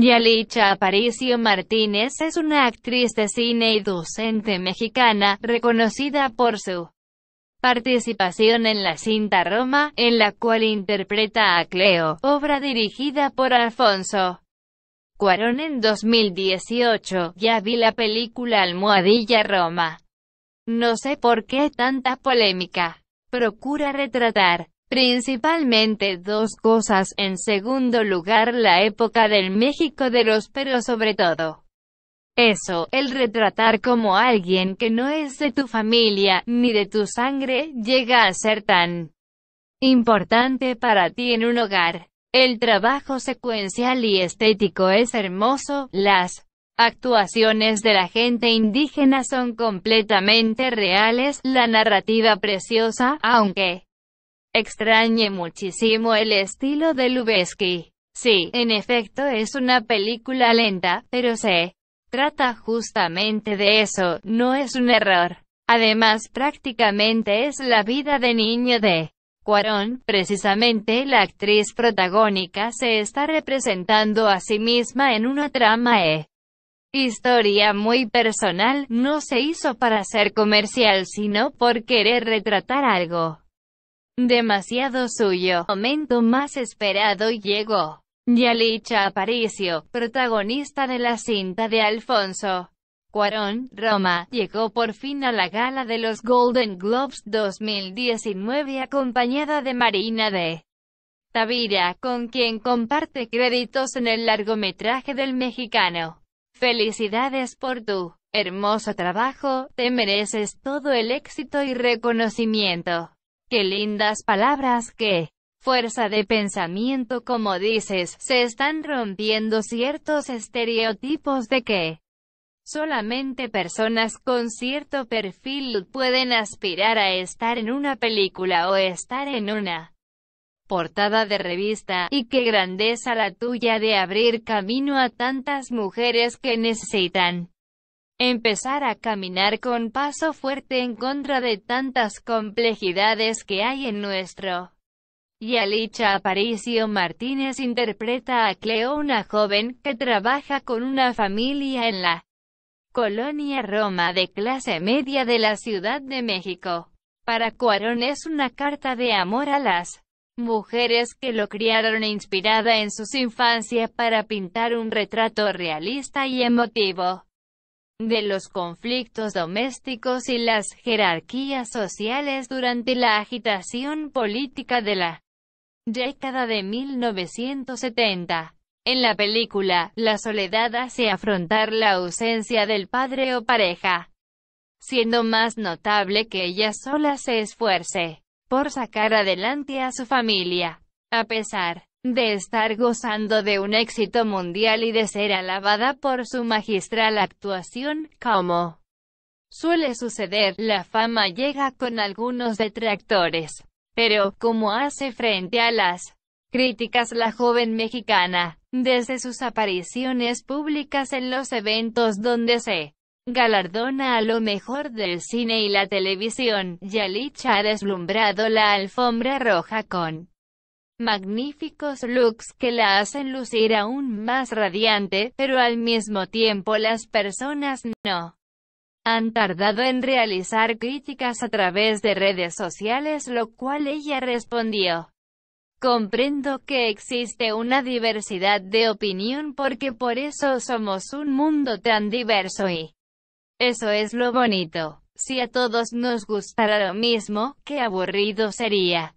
Yalitza Aparicio Martínez es una actriz de cine y docente mexicana, reconocida por su participación en la cinta Roma, en la cual interpreta a Cleo, obra dirigida por Alfonso Cuarón en 2018. Ya vi la película Almohadilla Roma. No sé por qué tanta polémica. Procura retratar Principalmente dos cosas, en segundo lugar la época del México de los pero sobre todo. Eso, el retratar como alguien que no es de tu familia, ni de tu sangre, llega a ser tan importante para ti en un hogar. El trabajo secuencial y estético es hermoso, las actuaciones de la gente indígena son completamente reales, la narrativa preciosa, aunque Extrañe muchísimo el estilo de Lubezki. Sí, en efecto es una película lenta, pero se trata justamente de eso, no es un error. Además prácticamente es la vida de niño de Cuarón, precisamente la actriz protagónica se está representando a sí misma en una trama e historia muy personal, no se hizo para ser comercial sino por querer retratar algo demasiado suyo. Momento más esperado llegó. Yalitza Aparicio, protagonista de la cinta de Alfonso Cuarón, Roma, llegó por fin a la gala de los Golden Globes 2019 acompañada de Marina de Tavira, con quien comparte créditos en el largometraje del mexicano. Felicidades por tu hermoso trabajo, te mereces todo el éxito y reconocimiento. Qué lindas palabras, qué fuerza de pensamiento como dices, se están rompiendo ciertos estereotipos de que solamente personas con cierto perfil pueden aspirar a estar en una película o estar en una portada de revista, y qué grandeza la tuya de abrir camino a tantas mujeres que necesitan empezar a caminar con paso fuerte en contra de tantas complejidades que hay en nuestro. Yalitza Aparicio Martínez interpreta a Cleo una joven que trabaja con una familia en la colonia Roma de clase media de la Ciudad de México. Para Cuarón es una carta de amor a las mujeres que lo criaron inspirada en su infancia para pintar un retrato realista y emotivo de los conflictos domésticos y las jerarquías sociales durante la agitación política de la década de 1970. En la película, la soledad hace afrontar la ausencia del padre o pareja, siendo más notable que ella sola se esfuerce por sacar adelante a su familia, a pesar de estar gozando de un éxito mundial y de ser alabada por su magistral actuación, como suele suceder, la fama llega con algunos detractores. Pero, como hace frente a las críticas la joven mexicana, desde sus apariciones públicas en los eventos donde se galardona a lo mejor del cine y la televisión, Yalitza ha deslumbrado la alfombra roja con magníficos looks que la hacen lucir aún más radiante, pero al mismo tiempo las personas no han tardado en realizar críticas a través de redes sociales lo cual ella respondió. Comprendo que existe una diversidad de opinión porque por eso somos un mundo tan diverso y eso es lo bonito. Si a todos nos gustara lo mismo, qué aburrido sería.